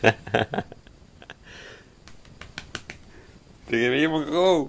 Tegen wie mag ik ook?